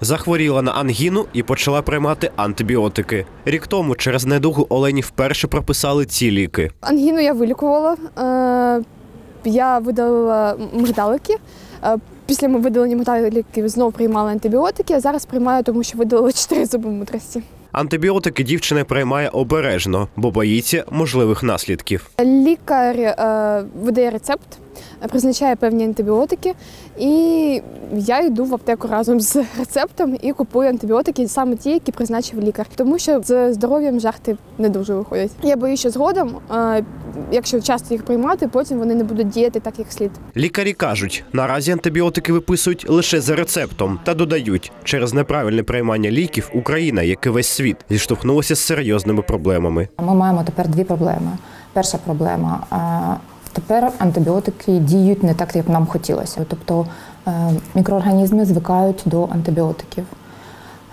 Захворіла на ангіну і почала приймати антибіотики. Рік тому через недугу Олені вперше прописали ці ліки. Ангіну я вилікувала. Е, Я видалила мигдалики. Е, Після видалення мигдаликів знову приймала антибіотики, а зараз приймаю, тому що видалила 4 зуби мудрості. Антибіотики дівчина приймає обережно, бо боїться можливих наслідків. Лікар е, видає рецепт, призначає певні антибіотики, і я йду в аптеку разом з рецептом і купую антибіотики, саме ті, які призначив лікар. Тому що з здоров'ям жарти не дуже виходять. Я боюся, що згодом, е, якщо часто їх приймати, потім вони не будуть діяти так, як слід. Лікарі кажуть, наразі антибіотики виписують лише за рецептом та додають, через неправильне приймання ліків Україна, як і весь світ, зіштовхнулася з серйозними проблемами. Ми маємо тепер дві проблеми. Перша проблема а, тепер антибіотики діють не так, як нам хотілося. Тобто е, мікроорганізми звикають до антибіотиків.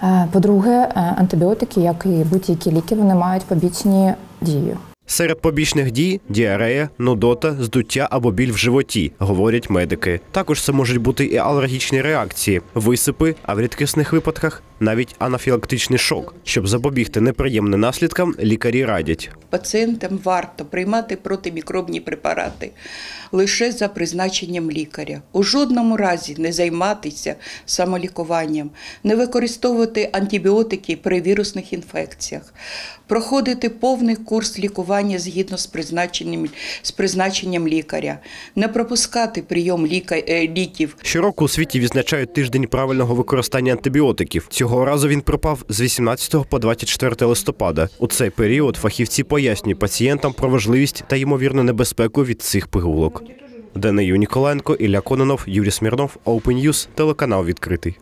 Е, По-друге, е, антибіотики, як і будь-які ліки, вони мають побічні дії. Серед побічних дій діарея, нудота, здуття або біль в животі, говорять медики. Також це можуть бути і алергічні реакції, висипи, а в рідкісних випадках навіть анафілактичний шок. Щоб запобігти неприємним наслідкам, лікарі радять. Пацієнтам варто приймати протимікробні препарати лише за призначенням лікаря. У жодному разі не займатися самолікуванням, не використовувати антибіотики при вірусних інфекціях, проходити повний курс лікування згідно з призначенням, з призначенням лікаря, не пропускати прийом ліка- е, ліків Щороку у світі відзначають тиждень правильного використання антибіотиків. Цього разу він припав з 18 по 24 листопада. У цей період фахівці пояснюють пацієнтам про важливість та ймовірну небезпеку від цих пигулок. Денею Ніколенко, Ілля Кононов, Юрій Смірнов, Open News, телеканал відкритий.